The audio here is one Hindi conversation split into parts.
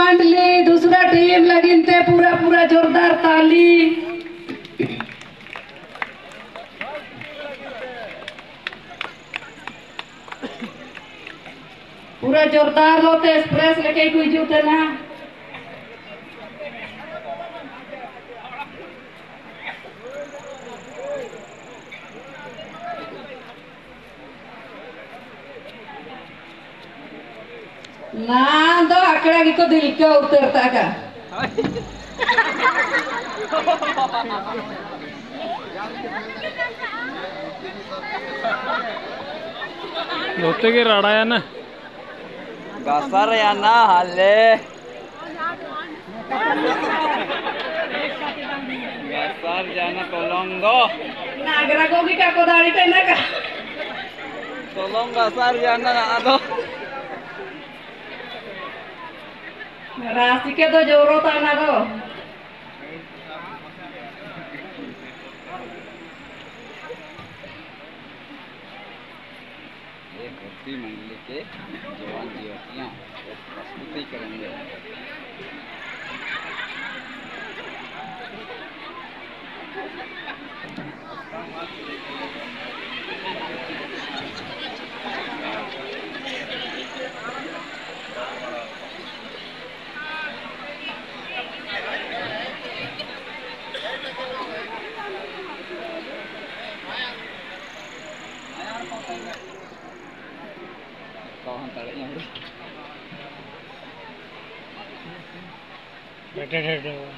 मंडली दूसरा टीम लगिन थे पूरा पूरा जोरदार ताली। पूरा जोरदार होते एक्सप्रेस लेके कोई जूते ना। Nando akhirnya gitu dilika uter taka. ಜೊತೆಗೆ ರಾಡಾಯನ Gasar ya na hale. Gasar jana tolong do. Nagra gogi kako dari tena ka. Tolong gasar jana tana go. ये भर्ती मंडली के जवान युवतियाँ प्रस्तुति करेंगे Dead, dead, dead.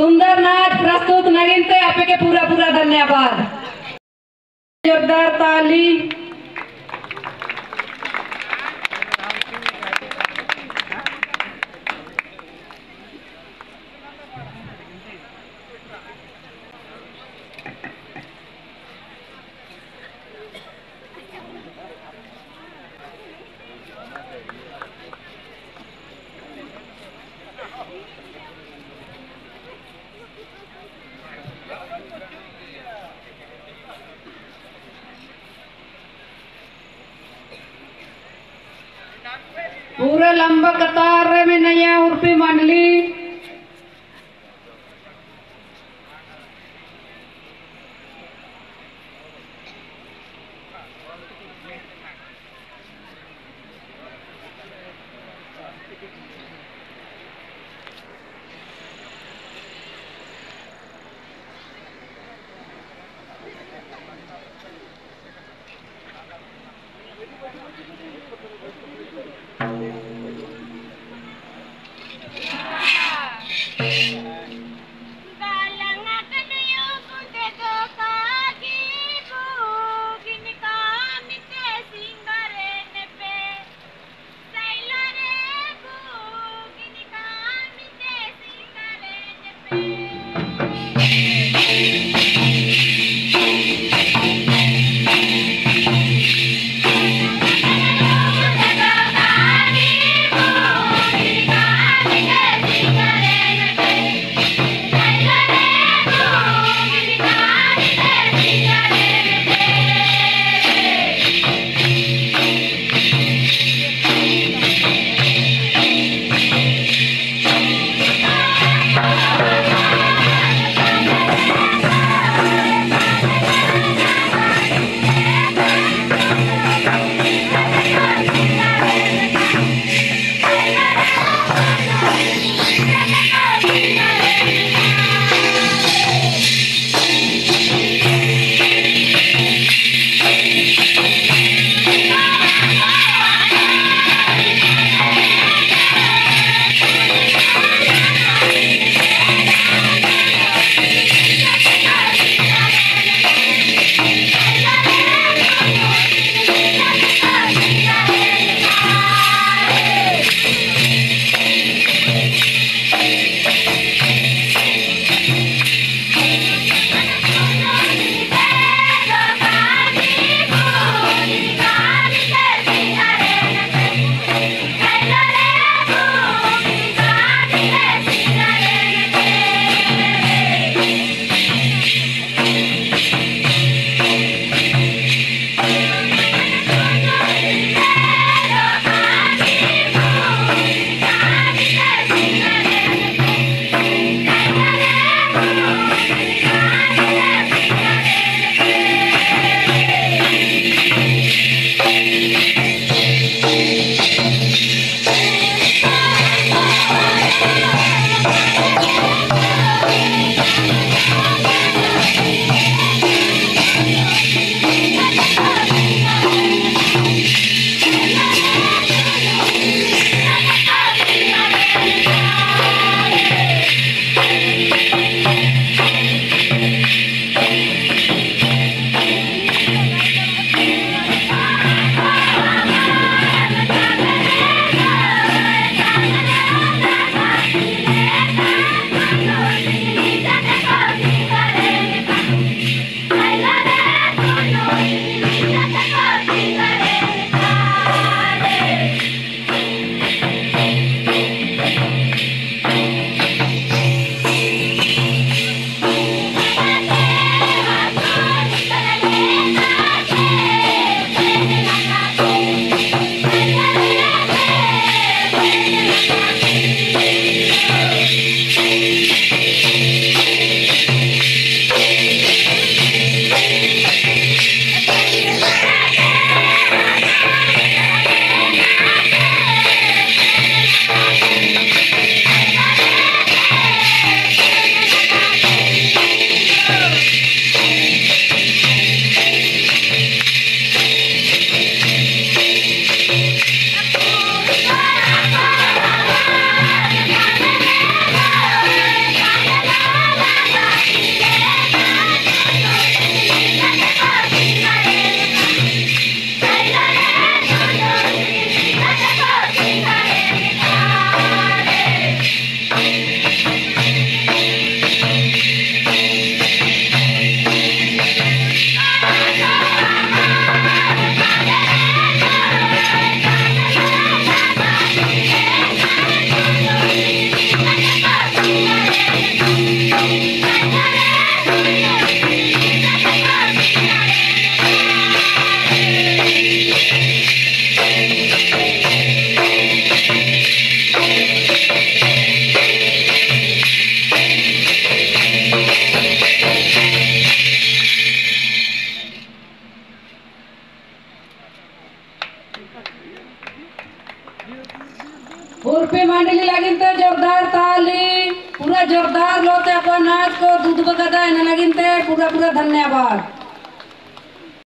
सुंदर नाच प्रस्तुत नवीन से आपके पूरा पूरा धन्यवाद. जोरदार ताली पूरे लंबा कतार में नया उर्फी मंडली।